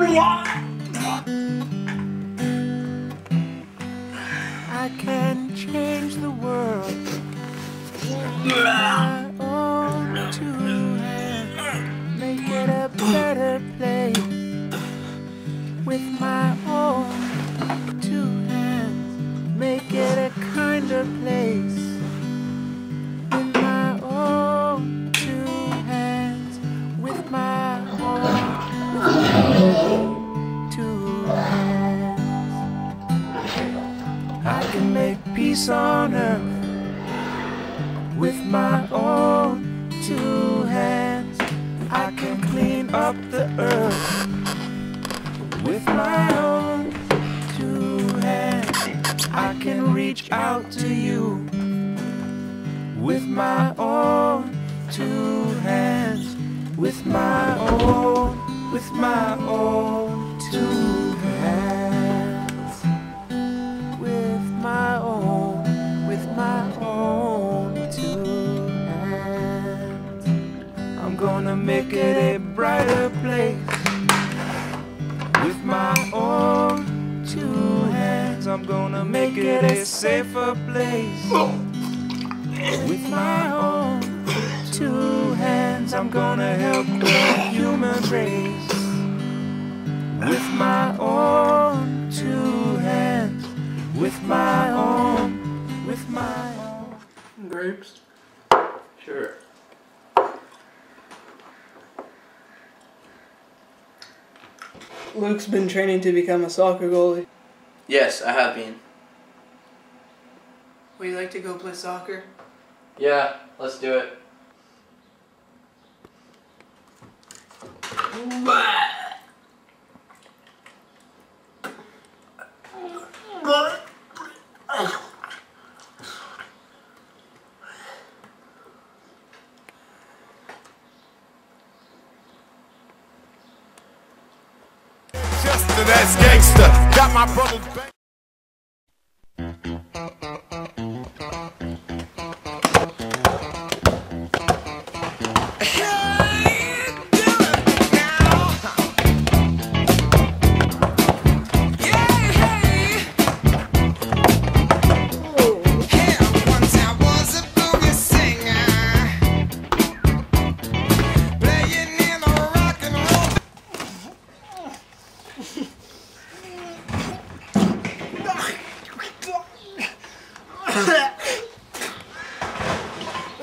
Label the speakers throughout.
Speaker 1: I can change the world. With my own two hands, make it a better place. With my own two hands, make it a kinder place two hands. I can make peace on earth with my own two hands. I can clean up the earth with my own two hands. I can reach out to you with my own two hands. With my own, with my own make it a brighter place with my own two hands. I'm gonna make it a safer place with my own two hands. I'm gonna help the human race with my own two hands with my own, with my own.
Speaker 2: Grapes?
Speaker 3: Sure.
Speaker 2: Luke's been training to become a soccer goalie.
Speaker 3: Yes, I have been.
Speaker 2: Would you like to go play soccer?
Speaker 3: Yeah, let's do it.
Speaker 4: Just that's gangster. Got my brothers back.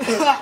Speaker 1: う わ